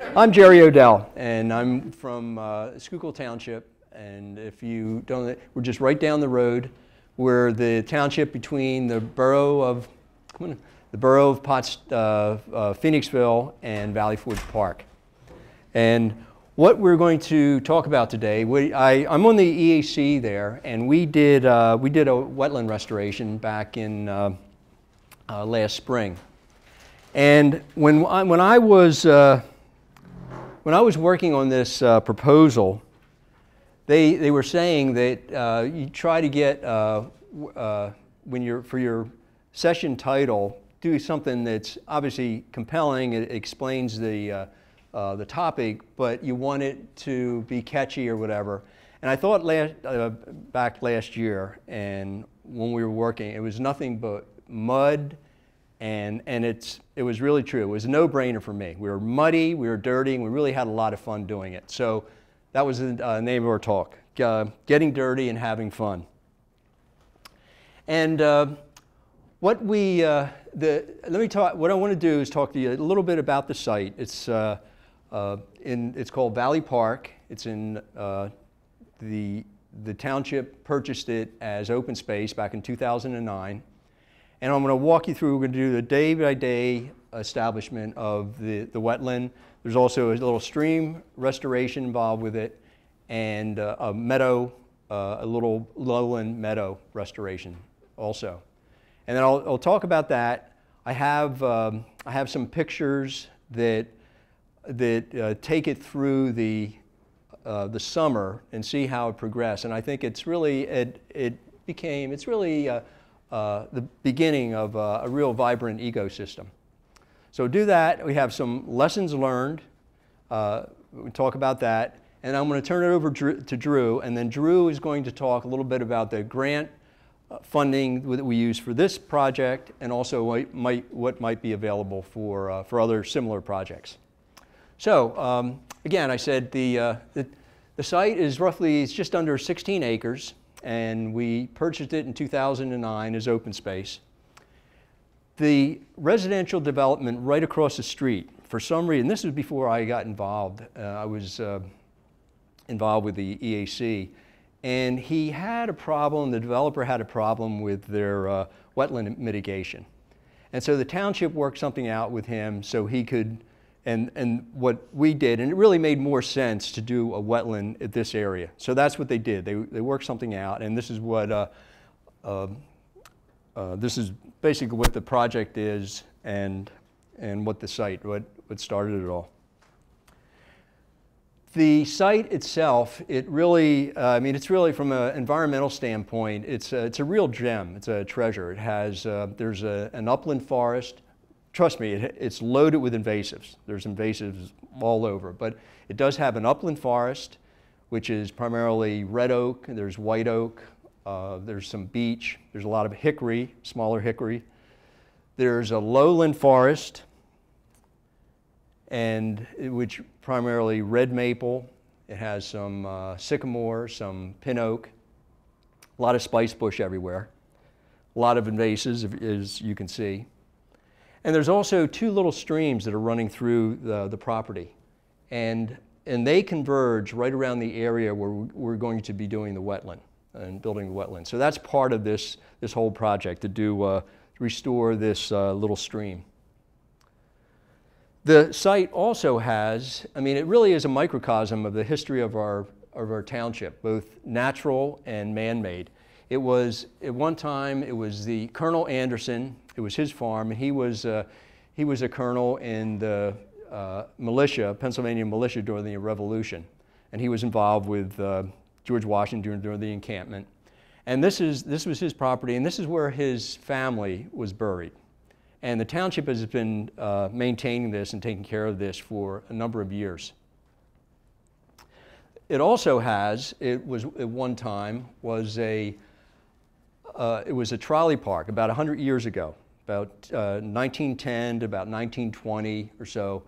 I'm Jerry O'Dell, and I'm from uh, Schuylkill Township. And if you don't, we're just right down the road. We're the township between the borough of, the borough of Potts, uh, uh, Phoenixville and Valley Forge Park. And what we're going to talk about today, we, I, am on the EAC there, and we did, uh, we did a wetland restoration back in uh, uh, last spring. And when I, when I was when I was working on this uh, proposal, they they were saying that uh, you try to get uh, uh, when you're for your session title, do something that's obviously compelling. It explains the uh, the topic, but you want it to be catchy or whatever. And I thought last, back last year, and when we were working, it was nothing but mud and, and it's, it was really true. It was a no-brainer for me. We were muddy, we were dirty, and we really had a lot of fun doing it. So that was the uh, name of our talk, uh, Getting Dirty and Having Fun. And uh, what we, uh, the, let me talk, what I want to do is talk to you a little bit about the site. It's, uh, uh, in, it's called Valley Park. It's in the, the township purchased it as open space back in 2009. And I'm going to walk you through, we're going to do the day-by-day establishment of the, the wetland. There's also a little stream restoration involved with it and uh, a meadow, uh, a little lowland meadow restoration also. And then I'll, I'll talk about that. I have, um, I have some pictures that, that uh, take it through the, uh, the summer and see how it progressed. And I think it's really, it, it became, it's really uh, the beginning of uh, a real vibrant ecosystem. So do that. We have some lessons learned. Uh, we talk about that. And I'm going to turn it over to Drew, and then Drew is going to talk a little bit about the grant uh, funding that we use for this project and also what might, what might be available for, uh, for other similar projects. So um, again, I said the, uh, the, the site is roughly, it's just under 16 acres and we purchased it in 2009 as open space. The residential development right across the street, for some reason, this was before I got involved. Uh, I was uh, involved with the EAC, and he had a problem, the developer had a problem with their uh, wetland mitigation. And so the township worked something out with him so he could and, and what we did, and it really made more sense to do a wetland at this area. So that's what they did. They, they worked something out, and this is what, uh, uh, uh, this is basically what the project is and, and what the site, what, what started it all. The site itself, it really, uh, I mean, it's really from an environmental standpoint, it's a, it's a real gem. It's a treasure. It has, uh, there's a, an upland forest trust me, it, it's loaded with invasives. There's invasives all over, but it does have an upland forest, which is primarily red oak, there's white oak, uh, there's some beech, there's a lot of hickory, smaller hickory. There's a lowland forest, and which primarily red maple. It has some uh, sycamore, some pin oak, a lot of spice bush everywhere, a lot of invasives, as you can see. And there's also two little streams that are running through the, the property. And, and they converge right around the area where we're going to be doing the wetland and building the wetland. So that's part of this, this whole project to do, uh, restore this uh, little stream. The site also has, I mean, it really is a microcosm of the history of our, of our township, both natural and man-made. It was, at one time, it was the Colonel Anderson it was his farm. He was, uh, he was a colonel in the uh, militia, Pennsylvania militia during the Revolution. And he was involved with uh, George Washington during the encampment. And this, is, this was his property, and this is where his family was buried. And the township has been uh, maintaining this and taking care of this for a number of years. It also has, it was at one time, was a, uh, it was a trolley park about 100 years ago about uh, 1910 to about 1920 or so,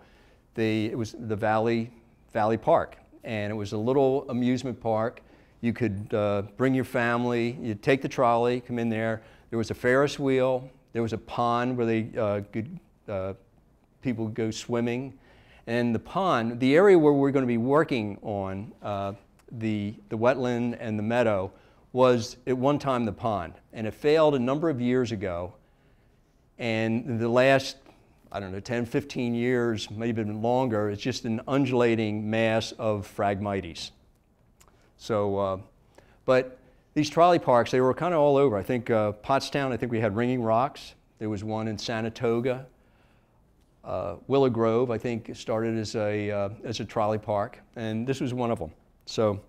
it was the Valley, Valley Park. And it was a little amusement park. You could uh, bring your family, you'd take the trolley, come in there. There was a Ferris wheel. There was a pond where they uh, could, uh, people go swimming. And the pond, the area where we're going to be working on uh, the, the wetland and the meadow was at one time the pond. And it failed a number of years ago. And the last, I don't know, 10, 15 years, maybe even longer, it's just an undulating mass of Phragmites. So, uh, but these trolley parks, they were kind of all over. I think uh, Pottstown, I think we had Ringing Rocks. There was one in Sanatoga. Uh, Willow Grove, I think, started as a, uh, as a trolley park, and this was one of them. So,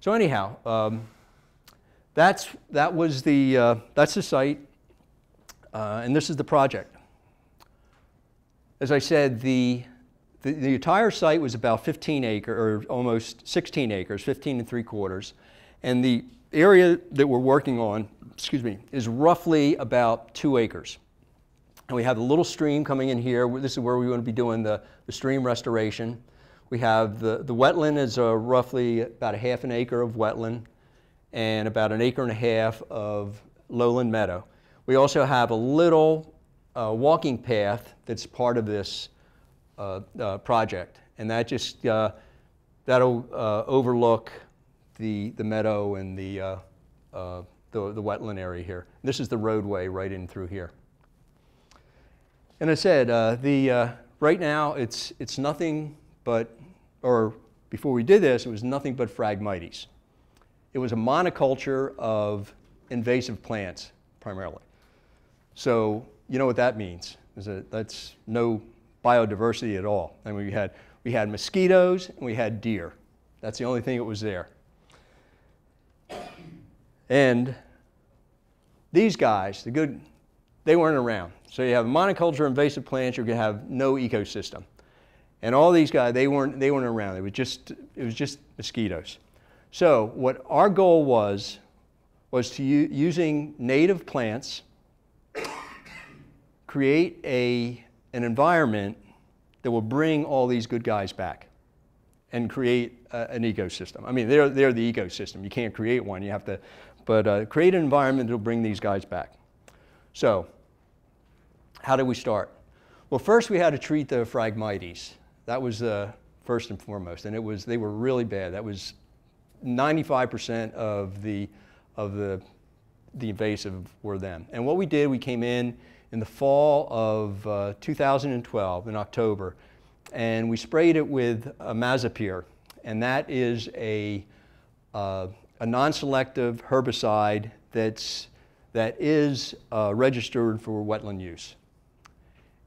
so anyhow, um, that's, that was the, uh, that's the site, uh, and this is the project. As I said, the, the, the entire site was about 15 acre, or almost 16 acres, 15 and three quarters. And the area that we're working on, excuse me, is roughly about two acres. And we have a little stream coming in here. This is where we want to be doing the, the stream restoration. We have the, the wetland is a roughly about a half an acre of wetland and about an acre and a half of lowland meadow. We also have a little uh, walking path that's part of this uh, uh, project. And that just, uh, that'll uh, overlook the, the meadow and the, uh, uh, the, the, wetland area here. This is the roadway right in through here. And I said, uh, the, uh, right now it's, it's nothing but, or before we did this, it was nothing but Phragmites. It was a monoculture of invasive plants primarily. So you know what that means. Is that that's no biodiversity at all. I mean, we had, we had mosquitoes and we had deer. That's the only thing that was there. And these guys, the good, they weren't around. So you have monoculture invasive plants, you're going to have no ecosystem. And all these guys, they weren't, they weren't around. It was just, it was just mosquitoes. So what our goal was, was to using native plants, create a, an environment that will bring all these good guys back and create an ecosystem. I mean, they're, they're the ecosystem. You can't create one. You have to, but uh, create an environment that will bring these guys back. So, how did we start? Well, first we had to treat the Phragmites. That was uh, first and foremost, and it was they were really bad. That was 95% of the of the the invasive were them. And what we did, we came in in the fall of uh, 2012 in October, and we sprayed it with imazapyr, and that is a, uh, a non-selective herbicide that's, that is uh, registered for wetland use.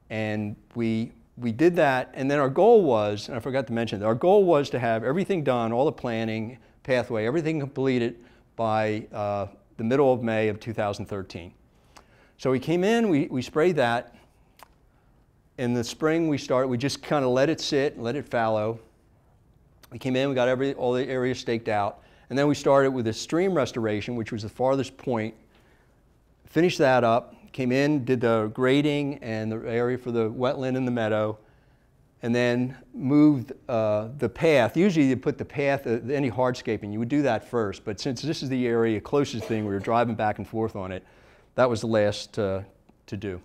And we, we did that, and then our goal was, and I forgot to mention, our goal was to have everything done, all the planning, pathway, everything completed by uh, the middle of May of 2013. So we came in, we, we sprayed that, in the spring we started, we just kind of let it sit, let it fallow. We came in, we got every, all the areas staked out, and then we started with a stream restoration, which was the farthest point. Finished that up, came in, did the grading and the area for the wetland and the meadow, and then moved uh, the path. Usually you put the path, uh, any hardscaping, you would do that first, but since this is the area closest thing, we were driving back and forth on it, that was the last uh, to do.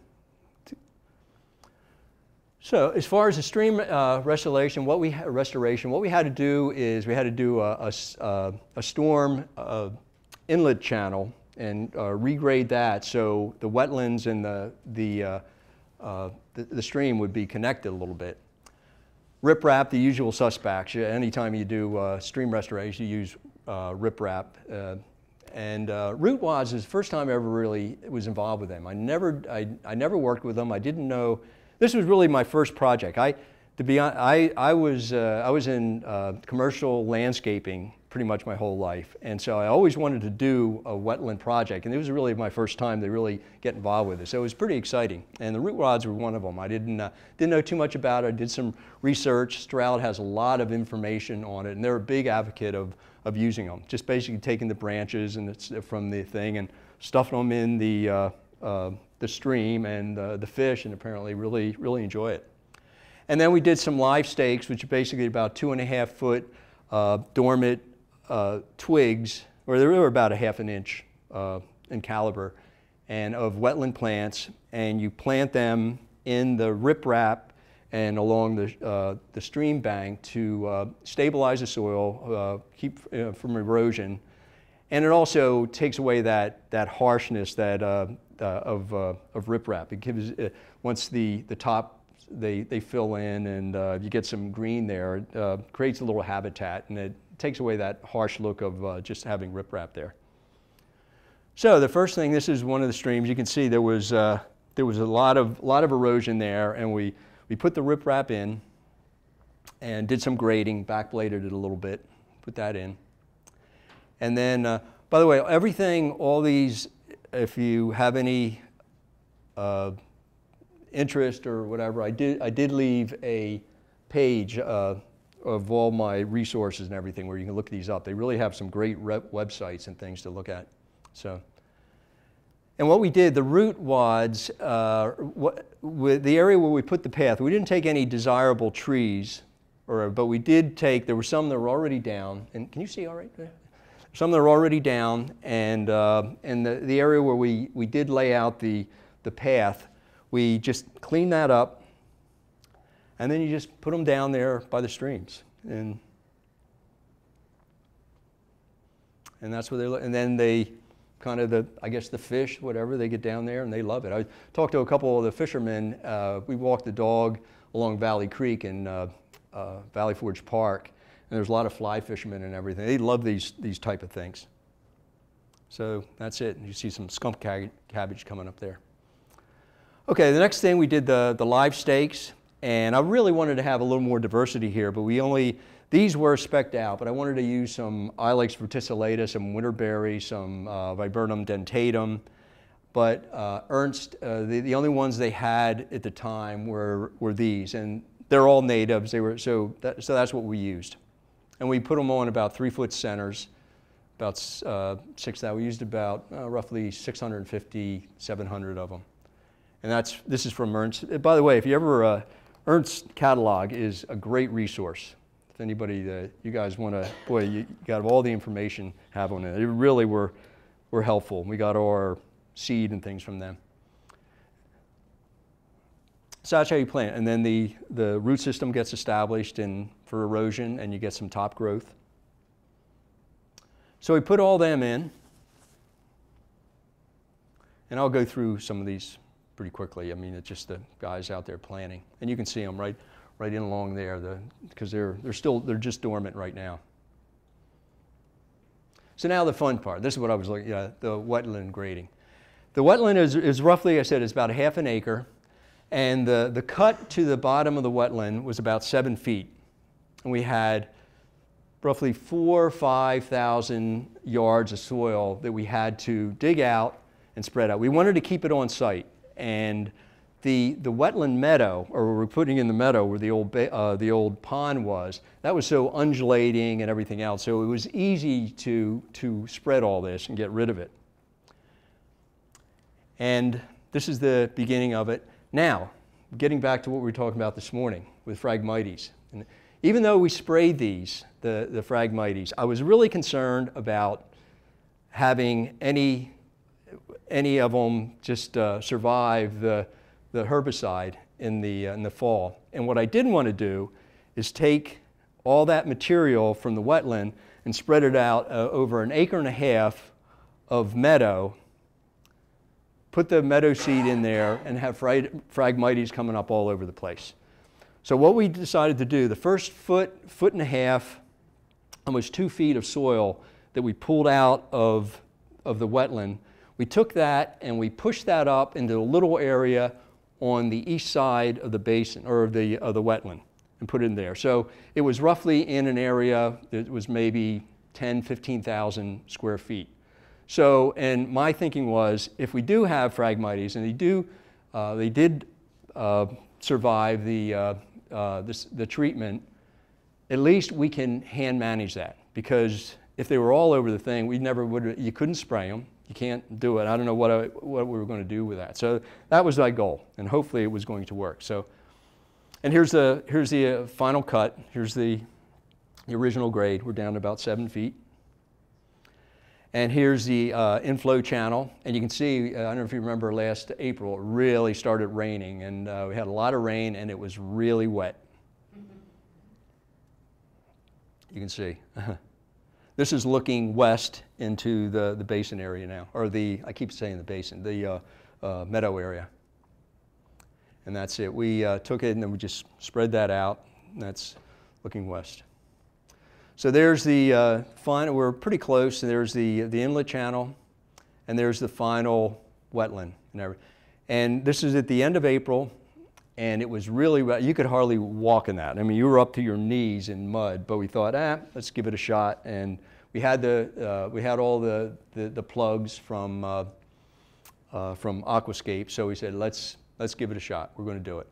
So as far as the stream uh, restoration, what we restoration, what we had to do is we had to do a, a, a storm uh, inlet channel and uh, regrade that so the wetlands and the the, uh, uh, the, the stream would be connected a little bit. Riprap, the usual suspects. Anytime you do uh, stream restoration, you use riprap. and root wads is the first time I ever really was involved with them. I never, I, I never worked with them. I didn't know this was really my first project. I, to be honest, I, I, was, uh, I was in uh, commercial landscaping pretty much my whole life. And so I always wanted to do a wetland project. And it was really my first time to really get involved with it. So it was pretty exciting. And the root wads were one of them. I didn't, uh, didn't know too much about it. I did some research. Stroud has a lot of information on it. And they're a big advocate of, of using them. Just basically taking the branches and it's from the thing and stuffing them in the, uh, uh, the stream and uh, the fish and apparently really, really enjoy it. And then we did some live stakes, which are basically about two and a half foot uh, dormant uh, twigs, or they were about a half an inch uh, in caliber, and of wetland plants. And you plant them in the riprap and along the, uh, the stream bank to uh, stabilize the soil, uh, keep uh, from erosion, and it also takes away that, that harshness that, uh, uh, of, of riprap. It gives, once the, the top they, they fill in and you get some green there, it creates a little habitat and it takes away that harsh look of just having riprap there. So the first thing, this is one of the streams. You can see there was, uh, there was a lot of, lot of erosion there, and we, we put the riprap in and did some grading, backbladed it a little bit, put that in. And then, uh, by the way, everything, all these, if you have any uh, interest or whatever, I did, I did leave a page uh, of all my resources and everything where you can look these up. They really have some great websites and things to look at. So, and what we did, the root wads, uh, what, the area where we put the path, we didn't take any desirable trees, or, but we did take, there were some that were already down. And can you see all right? Some that are already down, and, uh, and the, the area where we, we did lay out the, the path, we just cleaned that up, and then you just put them down there by the streams. And, and that's where they, and then they, kind of the, I guess the fish, whatever, they get down there and they love it. I talked to a couple of the fishermen. Uh, we walked the dog along Valley Creek in uh, uh, Valley Forge Park, and there's a lot of fly fishermen and everything. They love these, these type of things. So that's it. You see some skunk cabbage coming up there. Okay, the next thing we did the, the live stakes, and I really wanted to have a little more diversity here, but we only these were specked out, but I wanted to use some Ilex verticillata, some winterberry, some uh, Viburnum dentatum. But uh, Ernst, uh, the, the only ones they had at the time were, were these, and they're all natives. They were, so, that, so that's what we used. And we put them on about three foot centers, about uh, six that. We used about uh, roughly 650, 700 of them. And that's, this is from Ernst. By the way, if you ever, uh, Ernst catalog is a great resource if anybody that you guys want to, boy, you got all the information have on it. They really were, were helpful. We got our seed and things from them. So that's how you plant. And then the, the root system gets established in, for erosion and you get some top growth. So we put all them in. And I'll go through some of these pretty quickly. I mean, it's just the guys out there planting. And you can see them right right in along there because they're, they're still, they're just dormant right now. So now the fun part. This is what I was looking at, the wetland grading. The wetland is, is roughly, I said, it's about a half an acre. And the, the cut to the bottom of the wetland was about seven feet. And we had roughly four or 5,000 yards of soil that we had to dig out and spread out. We wanted to keep it on site. And the, the wetland meadow, or we're putting in the meadow where the old, uh, the old pond was, that was so undulating and everything else. So it was easy to, to spread all this and get rid of it. And this is the beginning of it. Now, getting back to what we were talking about this morning with Phragmites. And even though we sprayed these, the, the Phragmites, I was really concerned about having any, any of them just uh, survive the, the herbicide in the, uh, in the fall. And what I didn't want to do is take all that material from the wetland and spread it out uh, over an acre and a half of meadow, put the meadow seed in there, and have phragmites coming up all over the place. So what we decided to do, the first foot, foot and a half, almost two feet of soil that we pulled out of, of the wetland, we took that and we pushed that up into a little area on the east side of the basin or the, of the wetland and put it in there. So it was roughly in an area that was maybe 10, 15,000 square feet. So, and my thinking was if we do have Phragmites, and they do, uh, they did uh, survive the, uh, uh, this, the treatment, at least we can hand manage that because if they were all over the thing, we never would, you couldn't spray them. You can't do it. I don't know what, I, what we were going to do with that. So that was my goal, and hopefully it was going to work. So, and here's the, here's the uh, final cut. Here's the, the original grade. We're down to about seven feet. And here's the uh, inflow channel. And you can see, uh, I don't know if you remember last April, it really started raining. And uh, we had a lot of rain and it was really wet. You can see. this is looking west into the, the basin area now, or the, I keep saying the basin, the uh, uh, meadow area. And that's it. We uh, took it and then we just spread that out. that's looking west. So there's the uh, final, we're pretty close. and There's the, the inlet channel, and there's the final wetland. And, and this is at the end of April, and it was really, you could hardly walk in that. I mean, you were up to your knees in mud, but we thought, ah, let's give it a shot. And we had, the, uh, we had all the, the, the plugs from, uh, uh, from Aquascape, so we said, let's, let's give it a shot. We're going to do it.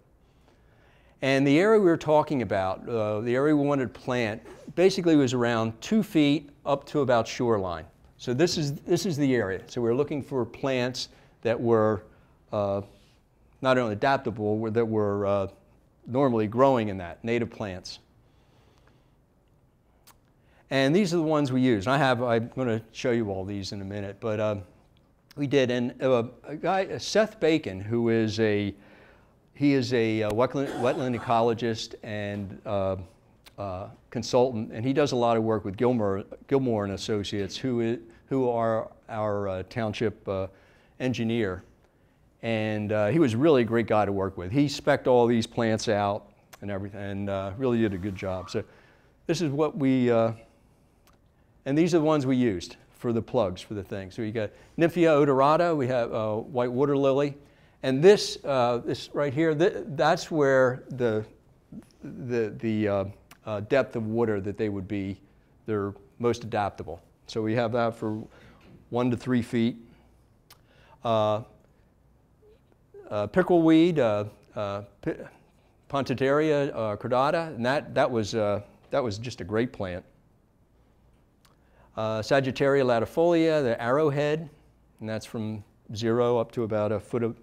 And the area we were talking about, uh, the area we wanted to plant, basically was around two feet up to about shoreline. So this is, this is the area. So we are looking for plants that were uh, not only adaptable, that were uh, normally growing in that, native plants. And these are the ones we use. And I have, I'm going to show you all these in a minute, but uh, we did. And uh, a guy, Seth Bacon, who is a he is a uh, wetland, wetland, ecologist and uh, uh, consultant, and he does a lot of work with Gilmore, Gilmore and Associates, who, is, who are our uh, township uh, engineer. And uh, he was really a great guy to work with. He specced all these plants out and everything, and really did a good job. So this is what we, and these are the ones we used for the plugs for the thing. So you got Nymphaea odorata, we have white water lily, and this, uh, this right here, th that's where the, the, the uh, uh, depth of water that they would be, they're most adaptable. So we have that for one to three feet. Uh, uh, pickleweed, uh, uh, Pontederia uh, cordata, and that, that, was, uh, that was just a great plant. Uh, Sagittaria latifolia, the arrowhead, and that's from zero up to about a foot of,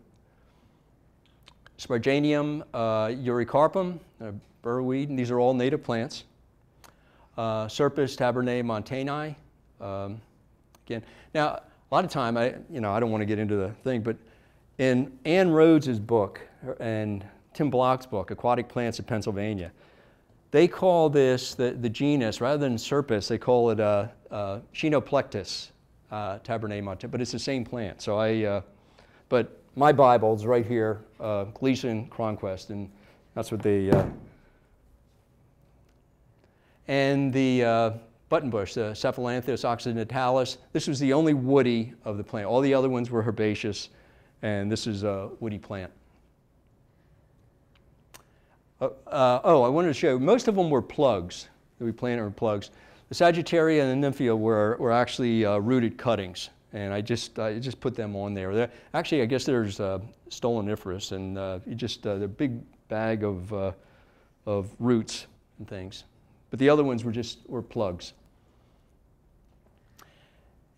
Sparganium uh, eurycarpum, burrweed, and these are all native plants. Uh, Scirpus tabernae montani. Um, again, now a lot of time, I you know I don't want to get into the thing, but in Ann Rhoads' book and Tim Block's book, Aquatic Plants of Pennsylvania, they call this the, the genus rather than Scirpus, they call it uh, uh, uh, tabernae but it's the same plant. So I, uh, but my Bible is right here, uh, Gleason Cronquist, and that's what they. Uh, and the uh, buttonbush, the Cephalanthus occidentalis, this was the only woody of the plant. All the other ones were herbaceous, and this is a woody plant. Uh, uh, oh, I wanted to show, most of them were plugs that we planted were plugs. The Sagittaria and the Nymphaea were, were actually uh, rooted cuttings and I just I just put them on there. They're, actually, I guess there's uh, stoloniferous, and uh, you just uh, the big bag of uh, of roots and things. But the other ones were just were plugs.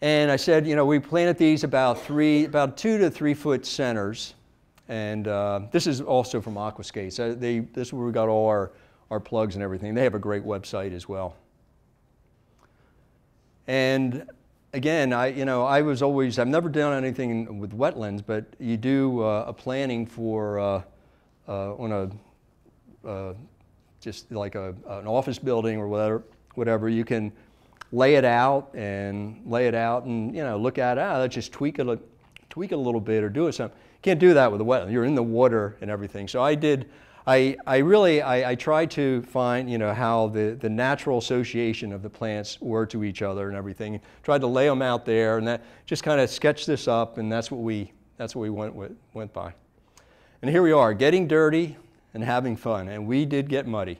And I said, you know, we planted these about three, about two to three foot centers, and uh, this is also from Aquascapes. Uh, they, this is where we got all our our plugs and everything. They have a great website as well. And again, I, you know, I was always, I've never done anything with wetlands, but you do uh, a planning for, uh, uh, on a, uh, just like a, an office building or whatever, whatever, you can lay it out and lay it out and, you know, look at it, ah, let's just tweak it, tweak it a little bit or do it something. Can't do that with the wetland. You're in the water and everything. So I did, I, I really, I, I try to find, you know, how the, the natural association of the plants were to each other and everything. Tried to lay them out there and that just kind of sketched this up and that's what we, that's what we went, with, went by. And here we are, getting dirty and having fun. And we did get muddy.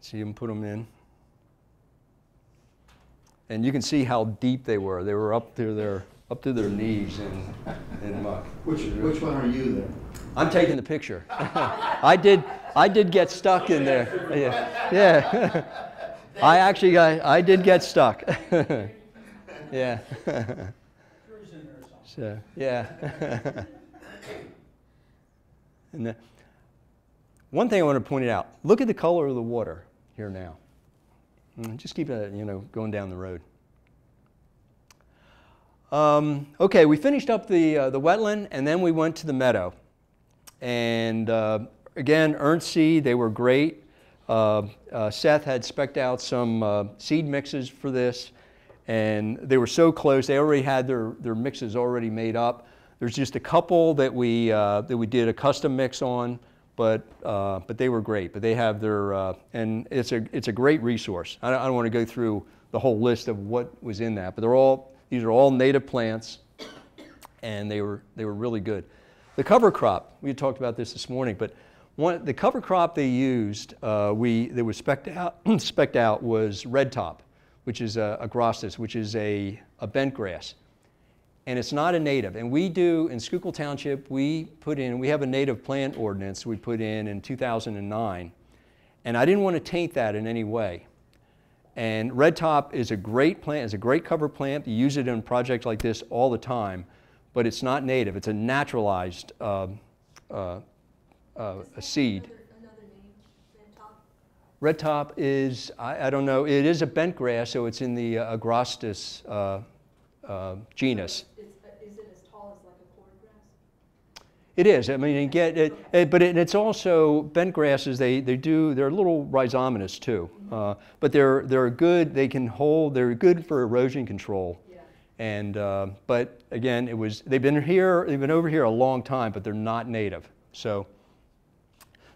See them put them in. And you can see how deep they were. They were up to their up to their knees in, in muck. Which, which one are you then? I'm taking the picture. I did, I did get stuck in there. Yeah. yeah. I actually got, I did get stuck. yeah. so, yeah. and the, one thing I want to point out, look at the color of the water here now. Mm, Just keep it, you know, going down the road. Um, okay, we finished up the, uh, the wetland and then we went to the meadow. And uh, again, Ernst Seed, they were great. Uh, uh, Seth had specked out some uh, seed mixes for this, and they were so close. They already had their, their mixes already made up. There's just a couple that we, uh, that we did a custom mix on, but, uh, but they were great. But they have their, uh, and it's a, it's a great resource. I don't, don't want to go through the whole list of what was in that, but they're all, these are all native plants, and they were, they were really good. The cover crop, we talked about this this morning, but one, the cover crop they used, uh, we, that was specked out, specked out was red top, which is a, agrostis, which is a, a bent grass. And it's not a native. And we do, in Schuylkill Township, we put in, we have a native plant ordinance we put in in 2009. And I didn't want to taint that in any way. And red top is a great plant, it's a great cover plant. You use it in projects like this all the time, but it's not native. It's a naturalized uh, uh, uh, a seed. Another name, red top. Red top is, I, I don't know, it is a bent grass, so it's in the uh, Agrostis uh, uh, genus. It's, uh, is it as tall as like a cordgrass? It is. I mean, get it, it but it, it's also bent grasses. They they do. They're a little rhizomatous too, uh, but they're they're good. They can hold. They're good for erosion control. Yeah. And uh, but again, it was they've been here. They've been over here a long time, but they're not native. So.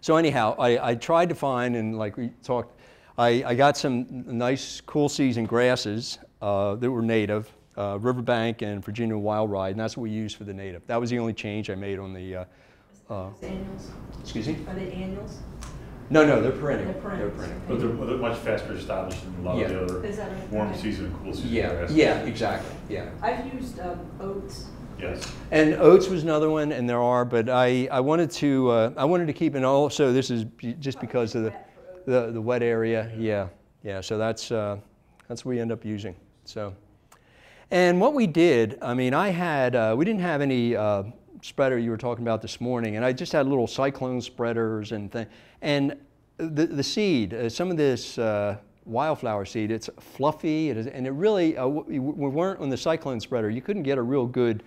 So anyhow, I, I tried to find and like we talked, I, I got some nice cool season grasses uh, that were native, uh, Riverbank and Virginia Wild Rye, and that's what we used for the native. That was the only change I made on the. Uh, uh, Annuals? excuse me? Are they annuals? No, no, they're perennial. They're perennials. But they're, they're much faster established than a lot of the other Is that a? warm okay. season and cool season Yeah, grass. yeah, exactly, yeah. I've used um, oats. Yes. And oats was another one, and there are, but I, I wanted to uh, I wanted to keep it also. This is just because of the, Wet the the wet area. Yeah, yeah. So that's uh, that's what we end up using. So, and what we did, I mean, I had uh, we didn't have any uh, spreader you were talking about this morning, and I just had little cyclone spreaders and thing. And the the seed, uh, some of this. Uh, Wildflower seed, it's fluffy, it is, and it really, uh, we we weren't on the cyclone spreader. You couldn't get a real good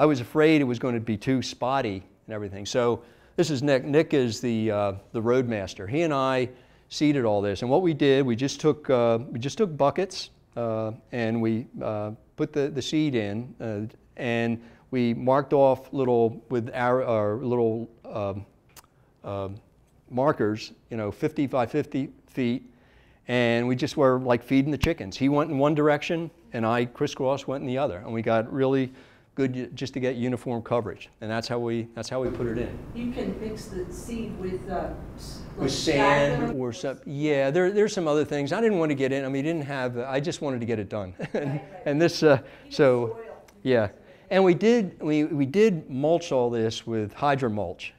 I was afraid it was going to be too spotty and everything. So this is Nick. Nick is the uh, the roadmaster. He and I seeded all this, and what we did, we just took we just took buckets and we uh, put the the seed in, uh, and we marked off little with our, our little um, um, markers, you know, 50 by 50 feet, and we just were like feeding the chickens. He went in one direction, and I crisscross went in the other, and we got really good just to get uniform coverage, and that's how we that's how we put it in. You can mix the seed with, uh, like With sand or some, yeah, there, there's some other things. I didn't want to get in. I mean, didn't have. I just wanted to get it done, and, and this. Uh, so, yeah, and we did we, we did mulch all this with hydro mulch,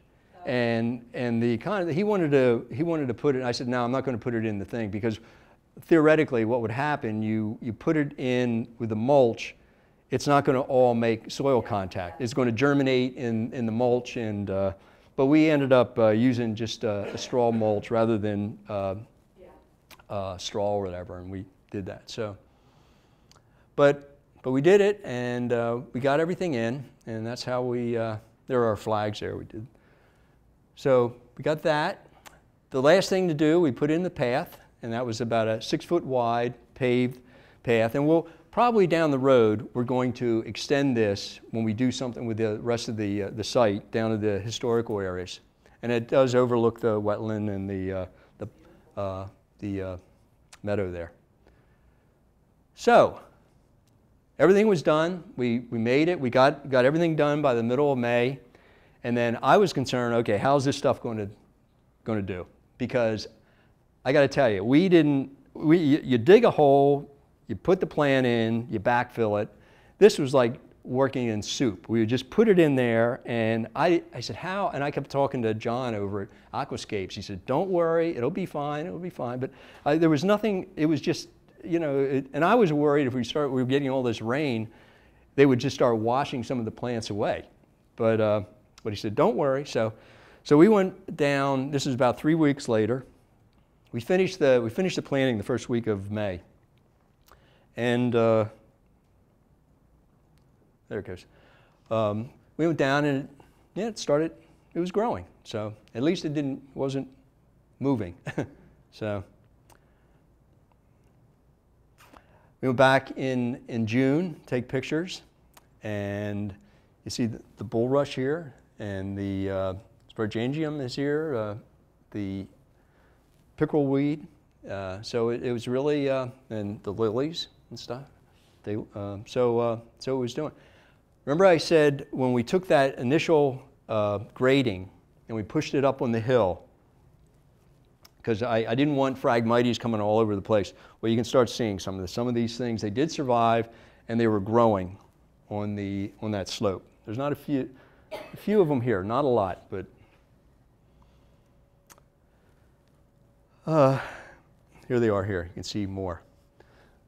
and and the kind of he wanted to he wanted to put it. I said no, I'm not going to put it in the thing because theoretically, what would happen? You you put it in with the mulch, it's not going to all make soil contact. It's going to germinate in in the mulch and. Uh, but we ended up uh, using just uh, a straw mulch rather than uh, uh, straw or whatever, and we did that. So, but but we did it, and uh, we got everything in, and that's how we. Uh, there are our flags there. We did. So we got that. The last thing to do, we put in the path, and that was about a six foot wide paved path, and we'll probably down the road we're going to extend this when we do something with the rest of the uh, the site down to the historical areas, and it does overlook the wetland and the uh, the uh, the uh, meadow there. So everything was done. We, we made it. We got, got everything done by the middle of May. And then I was concerned, okay, how's this stuff going to, going to do? Because I got to tell you, we didn't, we, you, you dig a hole, you put the plant in, you backfill it. This was like working in soup. We would just put it in there, and I, I said, how? And I kept talking to John over at Aquascapes. He said, don't worry, it'll be fine, it'll be fine. But I, there was nothing, it was just, you know, it, and I was worried if we start, we were getting all this rain, they would just start washing some of the plants away. But, uh, but he said, don't worry. So, so we went down, this is about three weeks later, we finished the we finished the planting the first week of May, and uh, there it goes. Um, we went down and yeah, it started. It was growing, so at least it didn't wasn't moving. so we went back in in June, take pictures, and you see the, the bulrush here, and the uh, sparganium is here, uh, the pickerel weed. Uh, so it, it was really, uh, and the lilies and stuff. They, uh, so, uh, so it was doing. Remember I said when we took that initial uh, grading and we pushed it up on the hill, because I, I didn't want Phragmites coming all over the place. Well, you can start seeing some of this. Some of these things, they did survive and they were growing on, the, on that slope. There's not a few, a few of them here, not a lot, but uh, here they are here. You can see more.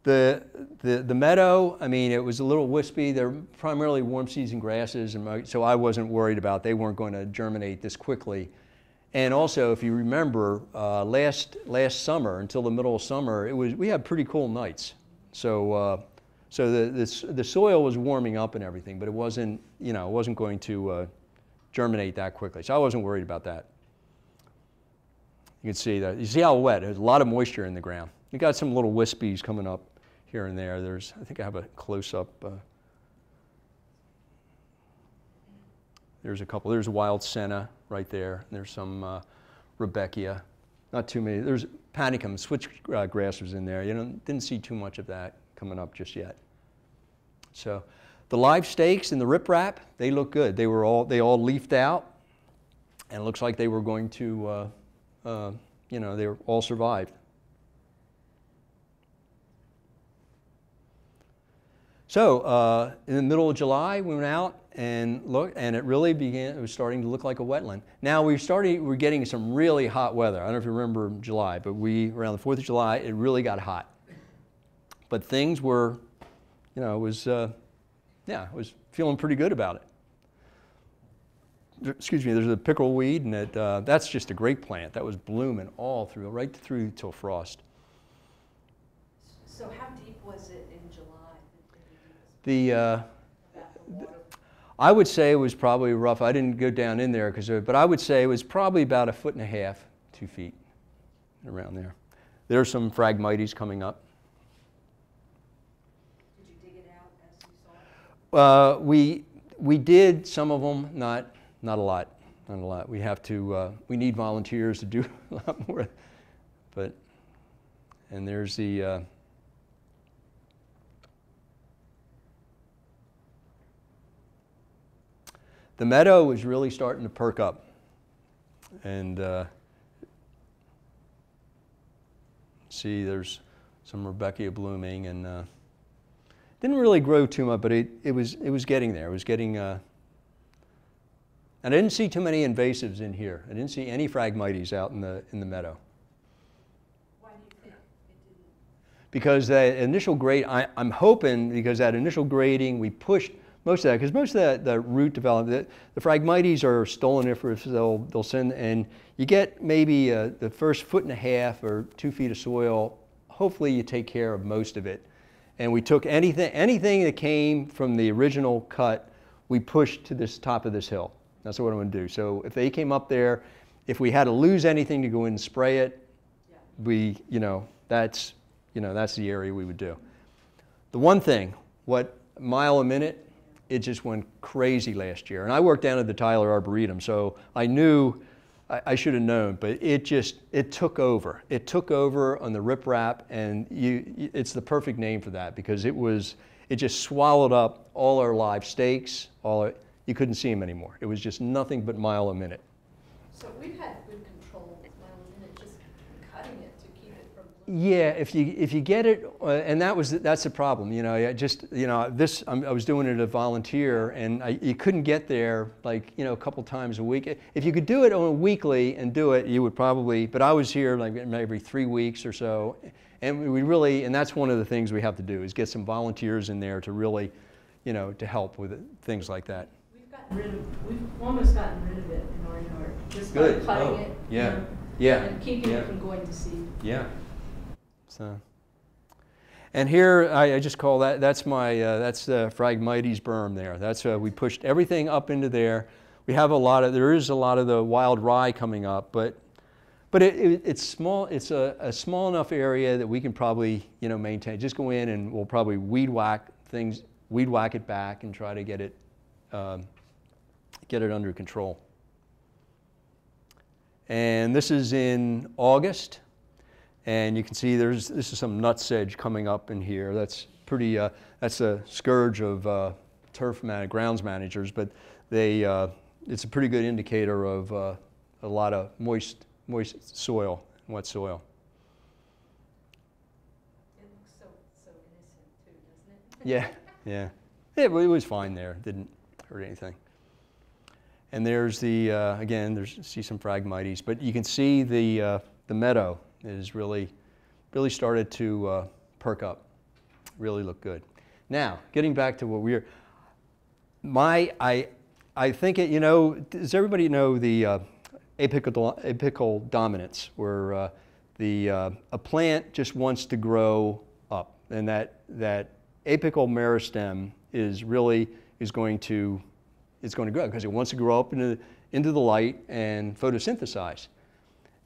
The, the, the meadow, I mean, it was a little wispy. They're primarily warm season grasses, and my, so I wasn't worried about they weren't going to germinate this quickly. And also, if you remember, uh, last, last summer, until the middle of summer, it was, we had pretty cool nights. So, uh, so the, the, the soil was warming up and everything, but it wasn't, you know, it wasn't going to uh, germinate that quickly. So I wasn't worried about that. You can see that. You see how wet? There's a lot of moisture in the ground. You got some little wispies coming up here and there. There's, I think I have a close-up. Uh, there's a couple. There's wild senna right there. There's some uh, Rudbeckia. Not too many. There's panicum, switch uh, was in there. You know, didn't see too much of that coming up just yet. So the live stakes and the riprap, they look good. They were all they all leafed out, and it looks like they were going to, uh, uh, you know, they all survived. So uh, in the middle of July, we went out and looked, and it really began. It was starting to look like a wetland. Now we started. We're getting some really hot weather. I don't know if you remember July, but we around the Fourth of July, it really got hot. But things were, you know, it was, uh, yeah, I was feeling pretty good about it. Excuse me. There's a pickle weed, and it, uh, that's just a great plant. That was blooming all through, right through till frost. So how deep was it? The, uh? I would say it was probably rough. I didn't go down in there because, but I would say it was probably about a foot and a half, two feet, around there. There's some Phragmites coming up. Did you dig it out as you saw it? Uh, we we did some of them, not not a lot, not a lot. We have to. Uh, we need volunteers to do a lot more, but and there's the. The meadow is really starting to perk up, and uh, see there's some Rudbeckia blooming and. Uh, didn't really grow too much, but it, it, was, it was getting there. It was getting, uh, and I didn't see too many invasives in here. I didn't see any Phragmites out in the, in the meadow. Why do you think? Because that initial grade, I, I'm hoping because that initial grading, we pushed most of that, because most of that, the root development, the, the Phragmites are stoloniferous, they'll, they'll send, and you get maybe uh, the first foot and a half or two feet of soil, hopefully you take care of most of it. And we took anything, anything that came from the original cut, we pushed to this top of this hill. That's what I'm going to do. So if they came up there, if we had to lose anything to go in and spray it, Yeah. we, you know, that's, you know, that's the area we would do. The one thing, what mile a minute, it just went crazy last year. And I worked down at the Tyler Arboretum, so I knew, I, I should have known, but it just, it took over. It took over on the riprap, and you, it's the perfect name for that because it was, it just swallowed up all our live stakes, all our, you couldn't see them anymore. It was just nothing but mile a minute. So we've had good control with my minute, just cutting it to keep it from. blooming. Yeah, if you if you get it, uh, and that was that's the problem. You know, I just you know this I'm, I was doing it as a volunteer, and I, you couldn't get there like you know a couple times a week. If you could do it on a weekly and do it, you would probably. But I was here like maybe three weeks or so, and we really and that's one of the things we have to do is get some volunteers in there to really, you know, to help with it, things like that. We've gotten rid of, we've almost gotten rid of it in our yard, just by Good. cutting Oh, it. you yeah. know. Yeah, And keeping yeah. it from going to seed. Yeah. So, and here I, I just call that that's my uh, that's the Phragmites berm there. That's uh, we pushed everything up into there. We have a lot of there is a lot of the wild rye coming up, but but it, it, it's small. It's a, a small enough area that we can probably you know maintain. Just go in and we'll probably weed whack things, weed whack it back, and try to get it um, get it under control. And this is in August. And you can see there's, this is some nutsedge coming up in here. That's pretty, uh, that's a scourge of uh, turf man, grounds managers, but they, uh, it's a pretty good indicator of uh, a lot of moist, moist soil, wet soil. It looks so, so innocent too, doesn't it? Yeah, yeah. Yeah, but it was fine there. Didn't hurt anything. And there's the, uh, again, there's, see some Phragmites, but you can see the, uh, the meadow is really, really started to uh, perk up, really look good. Now, getting back to what we're, my, I, I think it, you know, does everybody know the uh, apical, apical dominance, where uh, the, uh, a plant just wants to grow up, and that, that apical meristem is really, is going to, is going to grow, because it wants to grow up into, into the light and photosynthesize.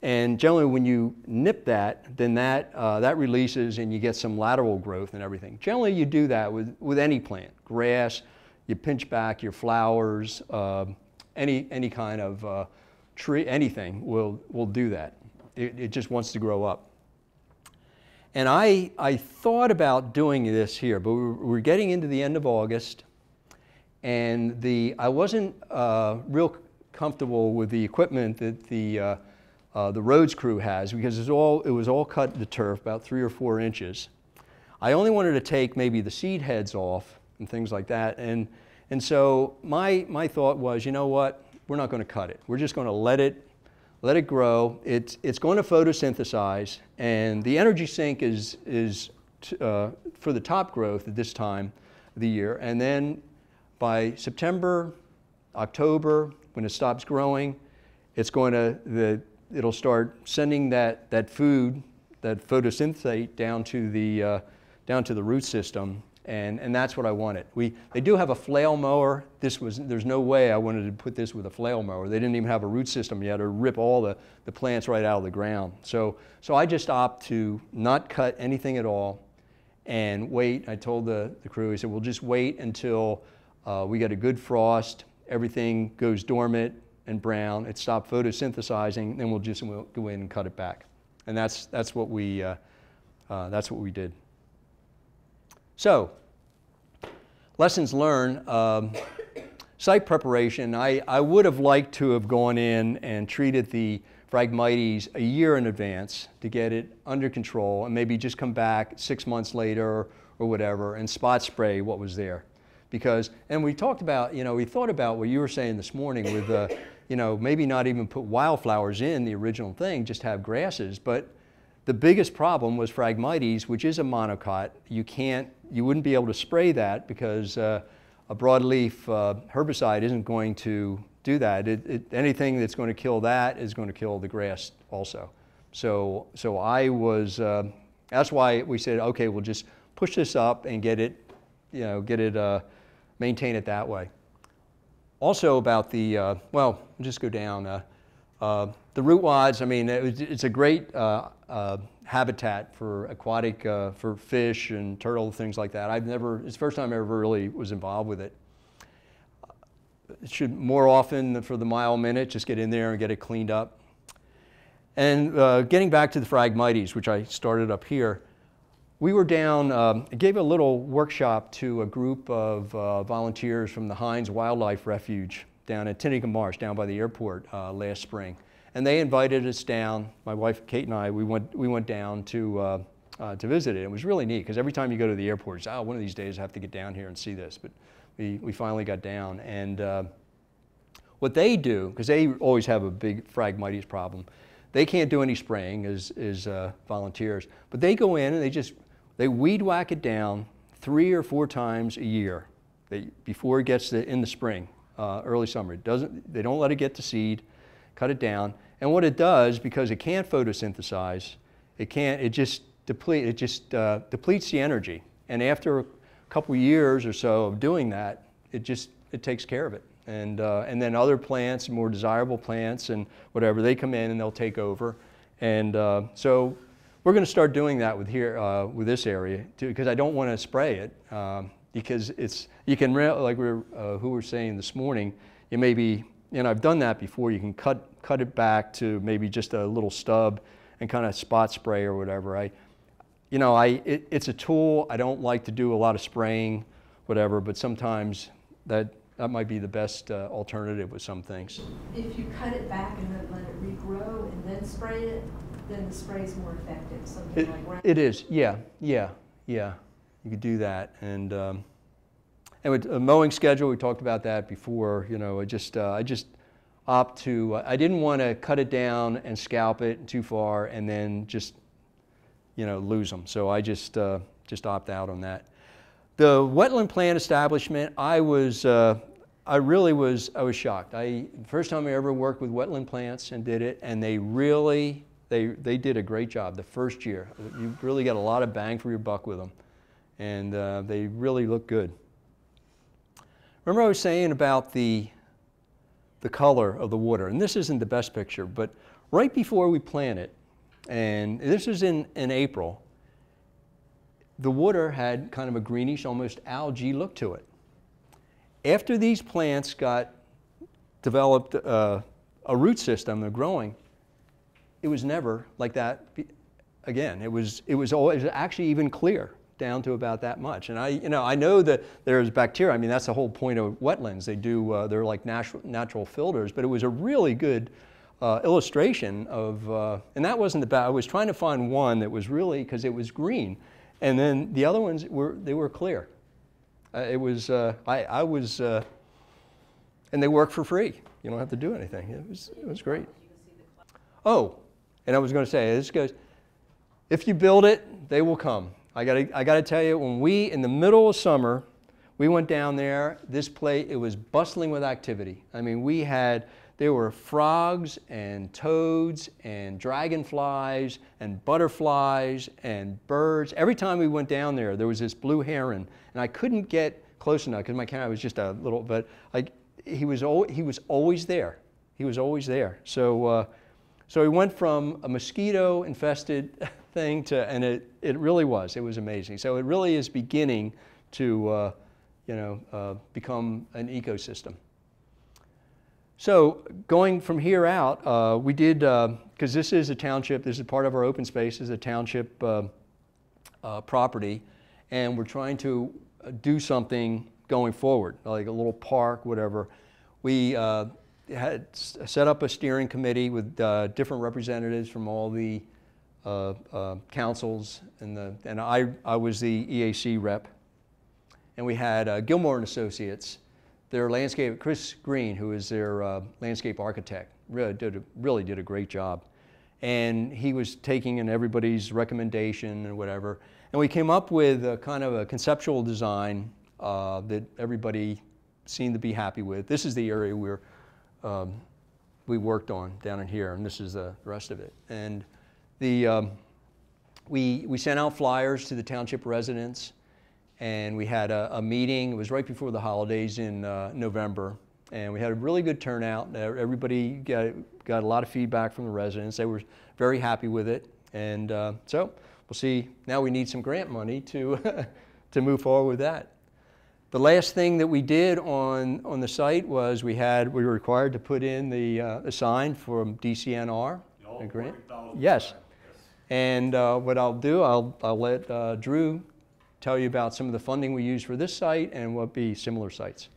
And generally, when you nip that, then that, uh, that releases and you get some lateral growth and everything. Generally, you do that with, with any plant, grass, you pinch back your flowers, uh, any, any kind of uh, tree, anything will, will do that. It, it just wants to grow up. And I, I thought about doing this here, but we're, we're getting into the end of August, and the, I wasn't uh, real comfortable with the equipment that the, uh, the roads crew has because it's all, it was all cut to turf, about three or four inches. I only wanted to take maybe the seed heads off and things like that. And, and so my, my thought was, you know what? We're not going to cut it. We're just going to let it, let it grow. It's, it's going to photosynthesize. And the energy sink is, is uh, for the top growth at this time of the year. And then by September, October, when it stops growing, it's going to, the, it'll start sending that, that food, that photosynthate down to the, uh, down to the root system. And, and that's what I wanted. We, they do have a flail mower. This was, there's no way I wanted to put this with a flail mower. They didn't even have a root system yet or rip all the, the plants right out of the ground. So, so I just opt to not cut anything at all and wait. I told the, the crew, I said, we'll just wait until uh, we get a good frost, everything goes dormant and brown, it stopped photosynthesizing, then we'll just we'll go in and cut it back. And that's, that's, what we, uh, uh, that's what we did. So, lessons learned. Um, site preparation, I, I would have liked to have gone in and treated the Phragmites a year in advance to get it under control and maybe just come back six months later or whatever and spot spray what was there. Because, and we talked about, you know, we thought about what you were saying this morning with, uh, you know, maybe not even put wildflowers in the original thing, just have grasses. But the biggest problem was Phragmites, which is a monocot. You can't, you wouldn't be able to spray that because uh, a broadleaf uh, herbicide isn't going to do that. It, it, anything that's going to kill that is going to kill the grass also. So, so I was, uh, that's why we said, okay, we'll just push this up and get it, you know, get it, uh, maintain it that way. Also about the, uh, well, just go down. Uh, uh, the root wads, I mean, it it's a great uh, uh, habitat for aquatic, for fish and turtle, things like that. I've never, it's the first time I ever really was involved with it. It should more often for the mile minute, just get in there and get it cleaned up. And getting back to the Phragmites, which I started up here, we were down, um, gave a little workshop to a group of uh, volunteers from the Heinz Wildlife Refuge down at Tinicum Marsh, down by the airport uh, last spring. And they invited us down, my wife Kate and I, we went, we went down to, uh, uh, to visit it. It was really neat because every time you go to the airport, it's, oh, one of these days I have to get down here and see this. But we, we finally got down. And uh, what they do, because they always have a big Phragmites problem, they can't do any spraying as, as uh, volunteers, but they go in and they just, they weed whack it down three or four times a year they, before it gets in the spring, uh, early summer. It doesn't, they don't let it get to seed, cut it down, And what it does, because it can't photosynthesize, it can't, it just deplete, it just uh, depletes the energy. And after a couple years or so of doing that, it just, it takes care of it. And, uh, and then other plants, more desirable plants and whatever, they come in and they'll take over. And uh, so we're going to start doing that with here, uh, with this area, too, because I don't want to spray it, um, because it's, you can, like we were, uh, who were saying this morning, you may be, and I've done that before, you can cut, cut it back to maybe just a little stub and kind of spot spray or whatever. I, you know, I, it, it's a tool. I don't like to do a lot of spraying, whatever, but sometimes that, that might be the best uh, alternative with some things. If you cut it back and then let it regrow and then spray it, then the spray's more effective, something It, like it is, yeah, yeah, yeah. You could do that. And, um, and with a mowing schedule, we talked about that before. You know, I just, uh, I just opt to, I didn't want to cut it down and scalp it too far and then just, you know, lose them. So I just, uh, just opt out on that. The wetland plant establishment, I was, uh, I really was, I was shocked. I, first time I ever worked with wetland plants and did it, and they really, they, they did a great job the first year. You really got a lot of bang for your buck with them, and uh, they really look good. Remember I was saying about the, the color of the water, and this isn't the best picture, but right before we plant it, and this is in, in April, the water had kind of a greenish, almost algae look to it. After these plants got developed uh, a root system, they're growing, it was never like that again. It was, it was always actually even clear down to about that much. And I, you know, I know that there's bacteria. I mean, that's the whole point of wetlands. They do, uh, they're like natural, natural filters, but it was a really good uh, illustration of, uh, and that wasn't the bad. I was trying to find one that was really, because it was green. And then the other ones were, they were clear. Uh, it was, uh, I, I was, uh, and they work for free. You don't have to do anything. It was, it was great. Oh, and I was going to say, this goes, if you build it, they will come. I got I to tell you, when we, in the middle of summer, we went down there, this place, it was bustling with activity. I mean, we had, there were frogs and toads and dragonflies and butterflies and birds. Every time we went down there, there was this blue heron, and I couldn't get close enough because my camera was just a little, but I, he, was al- he was always there. He was always there. So, uh, so we went from a mosquito infested thing to, and it, it really was, it was amazing. So it really is beginning to, uh, you know, uh, become an ecosystem. So going from here out, uh, we did, because this is a township, this is part of our open space, This is a township uh, uh, property, and we're trying to uh, do something going forward, like a little park, whatever. We uh, had set up a steering committee with uh, different representatives from all the uh, uh, councils, and, the, and I, I was the EAC rep. And we had uh, Gilmore and Associates, their landscape, Chris Green, who is their uh, landscape architect, really did, a, really did a great job. And he was taking in everybody's recommendation and whatever. And we came up with a kind of a conceptual design uh, that everybody seemed to be happy with. This is the area we're, um, we worked on down in here, and this is the rest of it. And the, um, we, we sent out flyers to the township residents, and we had a, a meeting. It was right before the holidays in uh, November, and we had a really good turnout. Uh, Everybody got, got a lot of feedback from the residents. They were very happy with it, and uh, so we'll see. Now we need some grant money to, to move forward with that. The last thing that we did on, on the site was we had, we were required to put in the, uh, the sign from DCNR. A grant. $40,000 Yes. And uh, what I'll do, I'll, I'll let uh, Drew tell you about some of the funding we use for this site and what be similar sites.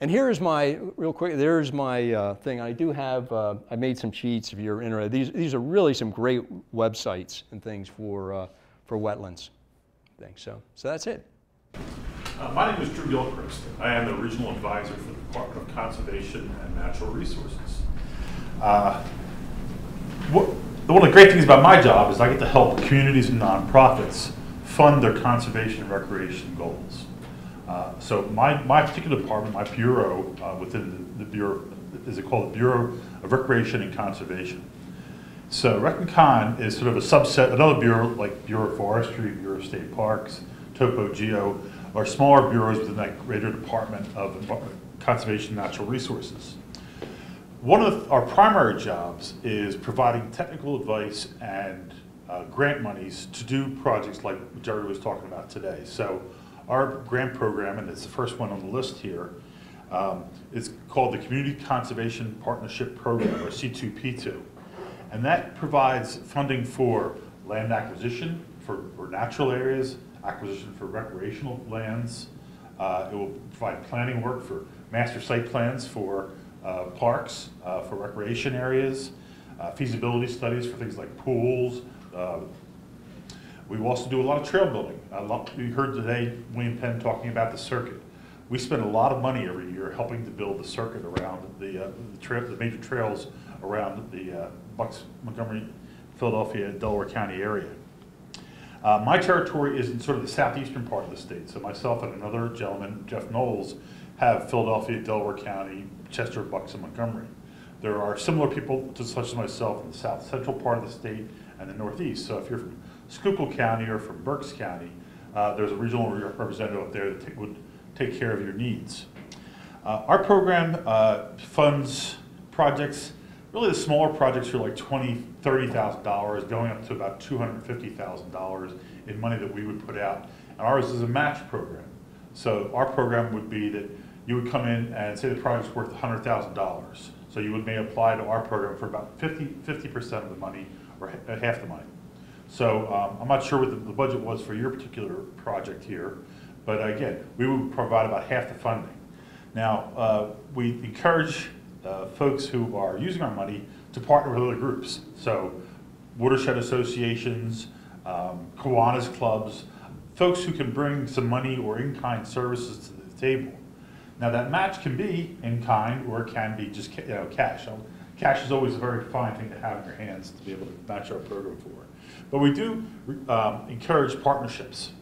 And here is my, real quick, there's my uh, thing. I do have, uh, I made some sheets if you're interested. These, these are really some great websites and things for, uh, for wetlands. Things. So, so that's it. Uh, My name is Drew Gilchrist. I am the Regional Advisor for the Department of Conservation and Natural Resources. Uh, what- One of the great things about my job is I get to help communities and nonprofits fund their conservation and recreation goals. Uh, So my, my particular department, my bureau uh, within the the Bureau is it called the Bureau of Recreation and Conservation. So Rec and Con is sort of a subset, another bureau like Bureau of Forestry, Bureau of State Parks, Topo Geo, are smaller bureaus within that greater Department of Conservation and Natural Resources. One of our primary jobs is providing technical advice and uh, grant monies to do projects like Jerry was talking about today. So our grant program, and it's the first one on the list here, um, is called the Community Conservation Partnership Program, or C2P2. And that provides funding for land acquisition for, for natural areas, acquisition for recreational lands. Uh, It will provide planning work for master site plans for uh, parks, uh, for recreation areas, uh, feasibility studies for things like pools. uh, We also do a lot of trail building. We heard today William Penn talking about the circuit. We spend a lot of money every year helping to build the circuit around the, uh, the trail, the major trails around the Bucks, Montgomery, Philadelphia, Delaware County area. Uh, My territory is in sort of the southeastern part of the state, so myself and another gentleman, Jeff Knowles, have Philadelphia, Delaware County, Chester, Bucks, and Montgomery. There are similar people to such as myself in the south central part of the state and the northeast. So if you're from Schuylkill County or from Berks County, uh, there's a regional representative up there that would take care of your needs. Uh, Our program uh, funds projects, really the smaller projects are like twenty, thirty thousand dollars, going up to about two hundred fifty thousand dollars in money that we would put out. And ours is a match program. So our program would be that you would come in and say the project's worth hundred thousand dollars. So you would may apply to our program for about 50 percent of the money or ha- half the money. So um, I'm not sure what the the budget was for your particular project here, but again, we would provide about half the funding. Now, uh, we encourage uh, folks who are using our money to partner with other groups. So watershed associations, um, Kiwanis clubs, folks who can bring some money or in-kind services to the table. Now, that match can be in-kind or it can be just, you know, cash. Um, Cash is always a very fine thing to have in your hands to be able to match our program for. But we do um, encourage partnerships.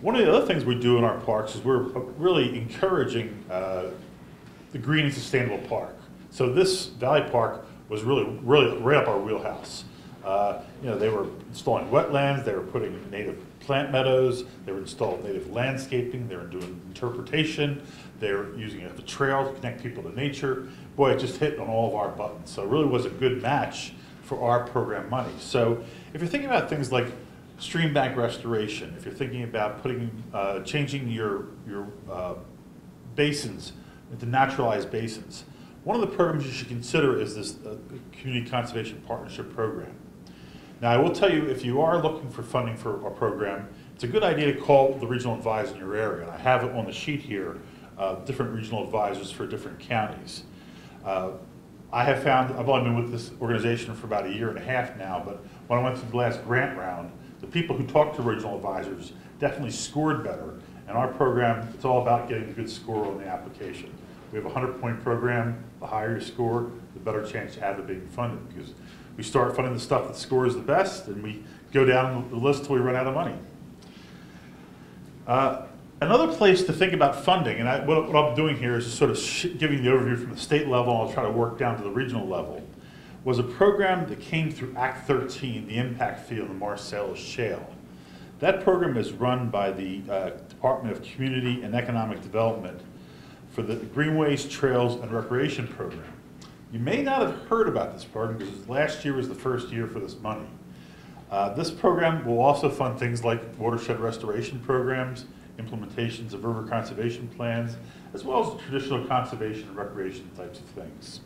One of the other things we do in our parks is we're really encouraging uh, the green and sustainable park. So this Valley Park was really, really right up our wheelhouse. Uh, You know, they were installing wetlands, they were putting native plant meadows, they were installing native landscaping, they were doing interpretation, they were using it as a trail to connect people to nature. Boy, it just hit on all of our buttons. So it really was a good match for our program money. So if you're thinking about things like stream bank restoration, if you're thinking about putting, uh, changing your, your uh, basins into naturalized basins, one of the programs you should consider is this uh, Community Conservation Partnership Program. Now, I will tell you, if you are looking for funding for a program, it's a good idea to call the regional advisor in your area. And I have it on the sheet here, uh, different regional advisors for different counties. Uh, I have found, I've only been with this organization for about a year and a half now, but when I went through the last grant round, the people who talked to regional advisors definitely scored better. And our program, it's all about getting a good score on the application. We have a hundred-point program. The higher your score, the better chance you have of being funded, because we start funding the stuff that scores the best, and we go down the list till we run out of money. Uh, Another place to think about funding, and I, what, what I'm doing here is sort of giving the overview from the state level, and I'll try to work down to the regional level, was a program that came through Act 13, the impact fee on the Marcellus Shale. That program is run by the uh, Department of Community and Economic Development for the Greenways, Trails, and Recreation Program. You may not have heard about this program because last year was the first year for this money. Uh, This program will also fund things like watershed restoration programs, implementations of river conservation plans, as well as traditional conservation and recreation types of things.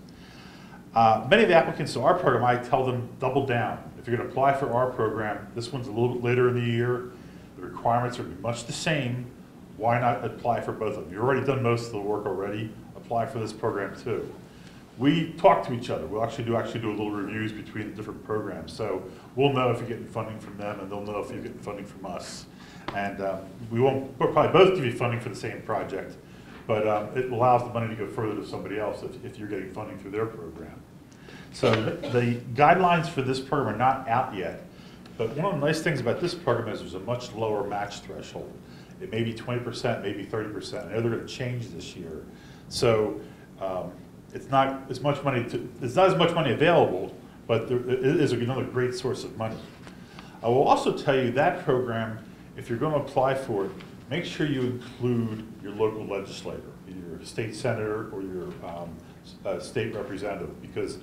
Uh, Many of the applicants to our program, I tell them, double down. If you're going to apply for our program, this one's a little bit later in the year, the requirements are much the same, why not apply for both of them? You've already done most of the work already, apply for this program too. We talk to each other, we'll actually do, actually do a little reviews between the different programs, so we'll know if you're getting funding from them, and they'll know if you're getting funding from us. And um, we won't, we'll probably both give you funding for the same project, but um, it allows the money to go further to somebody else if, if you're getting funding through their program. So the guidelines for this program are not out yet, but one of the nice things about this program is there's a much lower match threshold. It may be twenty percent, maybe thirty percent. I know they're gonna change this year. So um, it's not as much money to, there's not as much money available, but there it is another great source of money. I will also tell you that program, if you're going to apply for it, make sure you include your local legislator, your state senator or your um, uh, state representative, because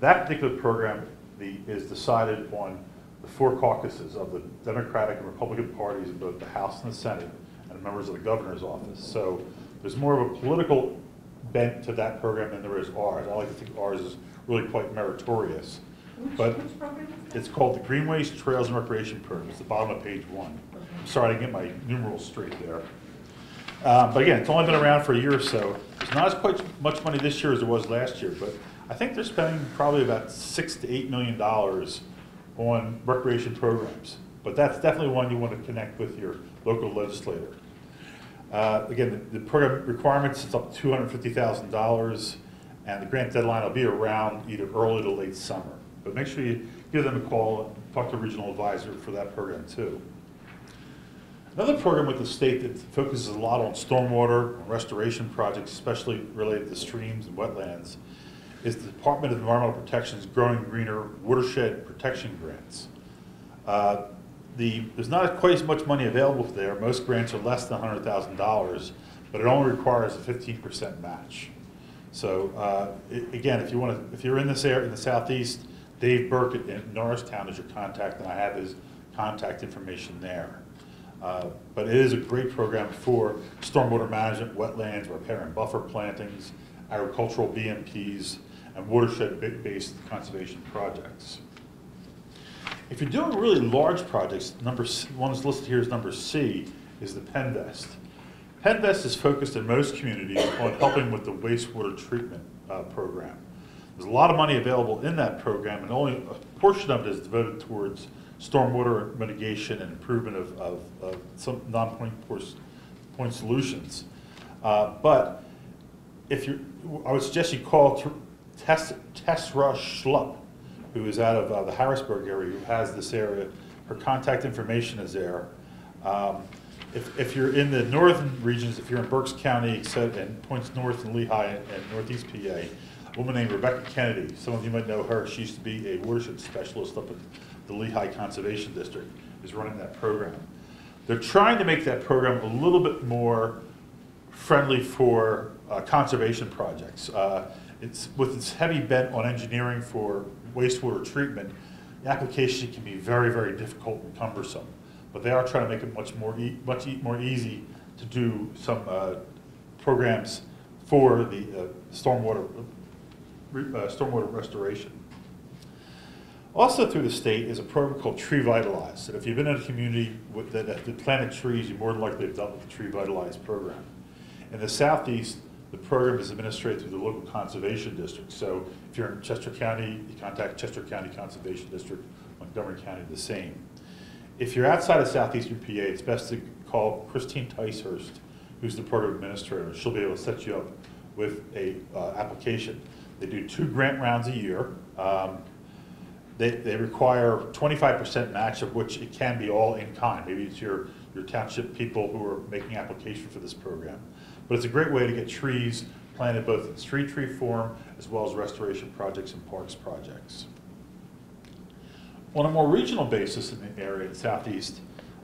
that particular program the, is decided on the four caucuses of the Democratic and Republican parties in both the House and the Senate, and members of the governor's office. So there's more of a political bent to that program than there is ours. I like to think ours is really quite meritorious. But Which program is it's called the Greenways, Trails, and Recreation Program. It's the bottom of page one. I'm sorry, I didn't get my numerals straight there. Uh, But again, it's only been around for a year or so. There's not as quite much money this year as there was last year, but I think they're spending probably about six to eight million dollars on recreation programs. But that's definitely one you want to connect with your local legislator. Uh, Again, the the program requirements, it's up to $250,000, and the grant deadline will be around either early to late summer. But make sure you give them a call, talk to a regional advisor for that program too. Another program with the state that focuses a lot on stormwater and restoration projects, especially related to streams and wetlands, is the Department of Environmental Protection's Growing Greener Watershed Protection Grants. Uh, The, there's not quite as much money available there. Most grants are less than hundred thousand dollars, but it only requires a fifteen percent match. So, uh, i- again, if you want to, if you're in this area, in the southeast, Dave Burke in Norristown is your contact, and I have his contact information there. Uh, But it is a great program for stormwater management, wetlands, repair and buffer plantings, agricultural BMPs, and watershed-based conservation projects. If you're doing really large projects, number, one that's listed here is number C, is the PENNVEST. PENNVEST is focused in most communities on helping with the wastewater treatment uh, program. There's a lot of money available in that program, and only a portion of it is devoted towards stormwater mitigation and improvement of, of, of some non-point point solutions. Uh, But if you, I would suggest you call Tess, Tessra Schlupp, who is out of uh, the Harrisburg area, who has this area. Her contact information is there. Um, If, if you're in the northern regions, if you're in Berks County, except, and points north in Lehigh and and northeast PA, a woman named Rebecca Kennedy, some of you might know her, she used to be a watershed specialist up at the Lehigh Conservation District, is running that program. They're trying to make that program a little bit more friendly for uh, conservation projects. Uh, It's, with its heavy bent on engineering for wastewater treatment, the application can be very, very difficult and cumbersome. But they are trying to make it much more, ea- much e- more easy to do some uh, programs for the uh, stormwater, uh, stormwater restoration. Also through the state is a program called TreeVitalize. And if you've been in a community with, that have planted trees, you more than likely have dealt with the TreeVitalize program. In the southeast, the program is administered through the local conservation district. So if you're in Chester County, you contact Chester County Conservation District, Montgomery County, the same. If you're outside of southeastern PA, it's best to call Christine Ticehurst, who's the program administrator. She'll be able to set you up with a, uh, application. They do two grant rounds a year. Um, they, they require twenty-five percent match, of which it can be all in kind. Maybe it's your, your township people who are making application for this program. But it's a great way to get trees planted both in street tree form as well as restoration projects and parks projects. On a more regional basis in the area in southeast,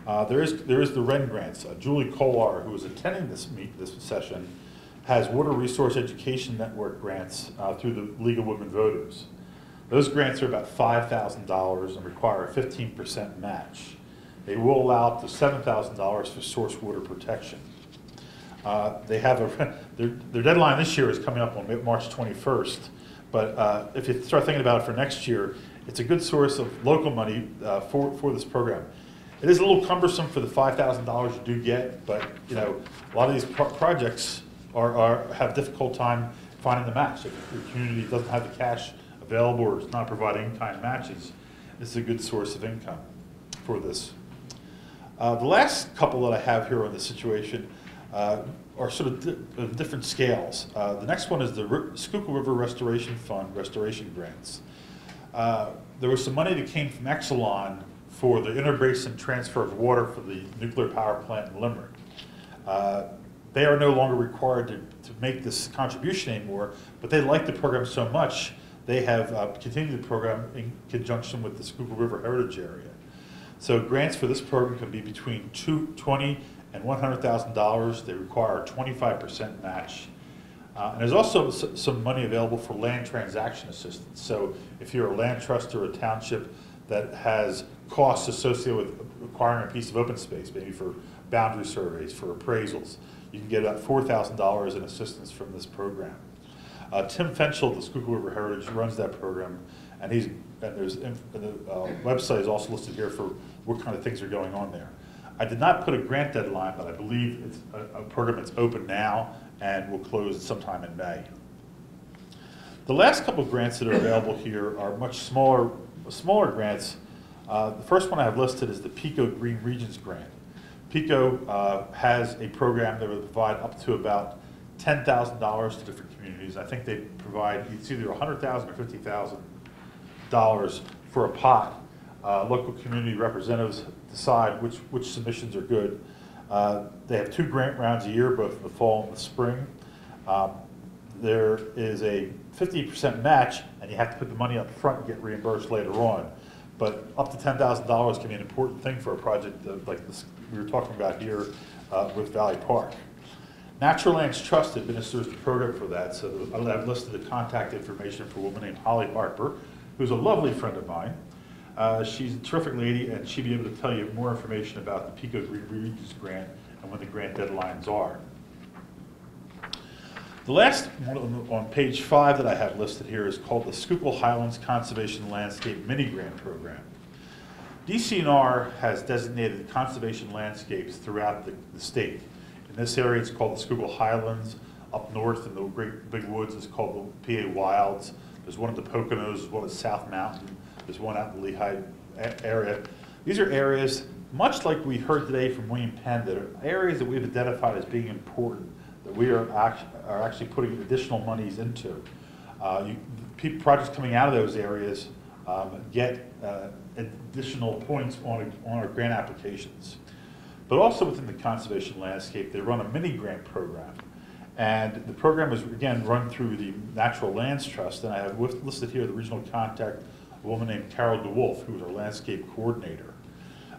uh, there is, there is the WREN grants. Uh, Julie Kolar, who is attending this meet, this session, has Water Resource Education Network grants uh, through the League of Women Voters. Those grants are about five thousand dollars and require a fifteen percent match. They will allow up to seven thousand dollars for source water protection. Uh, They have a, their, their deadline this year is coming up on March 21st, but uh, if you start thinking about it for next year, it's a good source of local money uh, for, for this program. It is a little cumbersome for the $5,000 you do get, but, you know, a lot of these pro- projects are, are, have difficult time finding the match. If your community doesn't have the cash available or is not providing in-kind matches, this is a good source of income for this. Uh, The last couple that I have here on the situation uh, are sort of di- of different scales. Uh, The next one is the Ri- Schuylkill River Restoration Fund Restoration Grants. Uh, There was some money that came from Exelon for the interbasin transfer of water for the nuclear power plant in Limerick. Uh, they are no longer required to, to make this contribution anymore, but they like the program so much, they have uh, continued the program in conjunction with the Schuylkill River Heritage Area. So grants for this program can be between two, twenty and one hundred thousand dollars. They require a twenty-five percent match. Uh, and there's also some money available for land transaction assistance. So if you're a land trust or a township that has costs associated with acquiring a piece of open space, maybe for boundary surveys, for appraisals, you can get about four thousand dollars in assistance from this program. Uh, Tim Fenchel, the Schuylkill River Heritage, runs that program, and he's, and there's, and the uh, website is also listed here for what kind of things are going on there. I did not put a grant deadline, but I believe it's a, a program that's open now and will close sometime in May. The last couple of grants that are available here are much smaller, smaller grants. Uh, The first one I have listed is the PECO Green Regions Grant. PECO uh, has a program that will provide up to about ten thousand dollars to different communities. I think they provide, it's either a hundred thousand or fifty thousand dollars for a pot. Uh, Local community representatives decide which, which submissions are good. Uh, They have two grant rounds a year, both in the fall and the spring. Um, There is a fifty percent match, and you have to put the money up front and get reimbursed later on. But up to ten thousand dollars can be an important thing for a project like this we were talking about here uh, with Valley Park. Natural Lands Trust administers the program for that, so I've listed the contact information for a woman named Holly Harper, who's a lovely friend of mine. Uh, She's a terrific lady, and she'll be able to tell you more information about the PECO Green Regions Grant and when the grant deadlines are. The last one on- page five that I have listed here is called the Schuylkill Highlands Conservation Landscape Mini Grant Program. DCNR has designated conservation landscapes throughout the, the state. In this area, it's called the Schuylkill Highlands. Up north in the Great Big Woods is called the PA Wilds. There's one at the Poconos, there's one at South Mountain, there's one out in the Lehigh area. These are areas, much like we heard today from William Penn, that are areas that we've identified as being important, that we are act, are actually putting additional monies into. Uh, you, projects coming out of those areas, um, get, uh, additional points on, on our grant applications. But also within the conservation landscape, they run a mini grant program. And the program is, again, run through the Natural Lands Trust, and I have listed here the regional contact, a woman named Carol DeWolf, who is our landscape coordinator.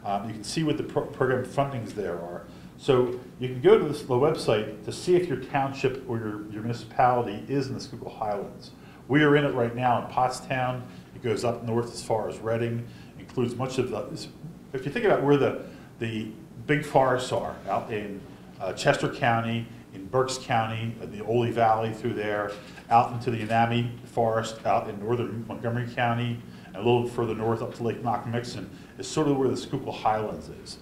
Um, you can see what the pro- program fundings there are. So you can go to this, the website to see if your township or your, your municipality is in the Schuylkill Highlands. We are in it right now in Pottstown. It goes up north as far as Reading, includes much of the, if you think about where the, the big forests are, out in uh, Chester County, in Berks County, in the Oley Valley through there, out into the Anami Forest, out in northern Montgomery County, and a little further north up to Lake Nockamixon, is sort of where the Schuylkill Highlands is.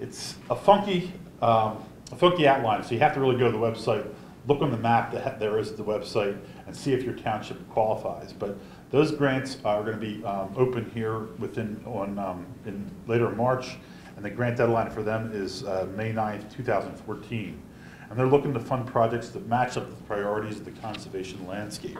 It's a funky, um, a funky outline, so you have to really go to the website, look on the map that there is at the website, and see if your township qualifies. But those grants are gonna be, um, open here within, on, um, in later March, and the grant deadline for them is, uh, May 9th, two thousand fourteen. And they're looking to fund projects that match up with the priorities of the conservation landscape.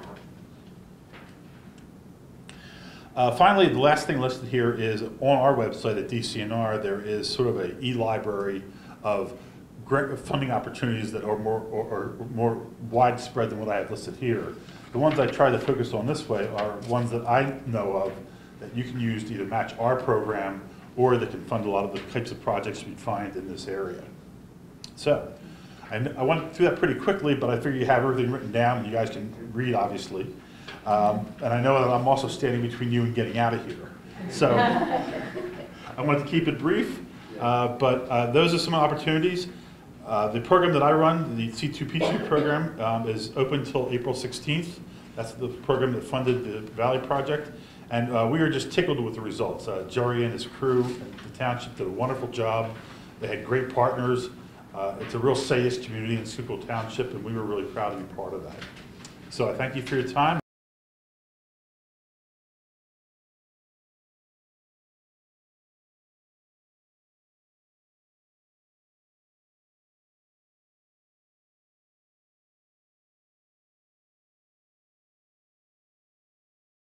Uh, Finally, the last thing listed here is on our website at DCNR, there is sort of an e-library of grant funding opportunities that are more, or, or more widespread than what I have listed here. The ones I try to focus on this way are ones that I know of that you can use to either match our program or that can fund a lot of the types of projects we find in this area. So, I, I went through that pretty quickly, but I figure you have everything written down, and you guys can read, obviously. Um, and I know that I'm also standing between you and getting out of here. So, I wanted to keep it brief, uh, but uh, those are some opportunities. Uh, The program that I run, the C2P2 program, um, is open until April 16th. That's the program that funded the Valley Project. And uh, we are just tickled with the results. Uh, Jerry and his crew and the township did a wonderful job. They had great partners. Uh, It's a real sayest community in Schuylkill Township, and we were really proud to be part of that. So I thank you for your time.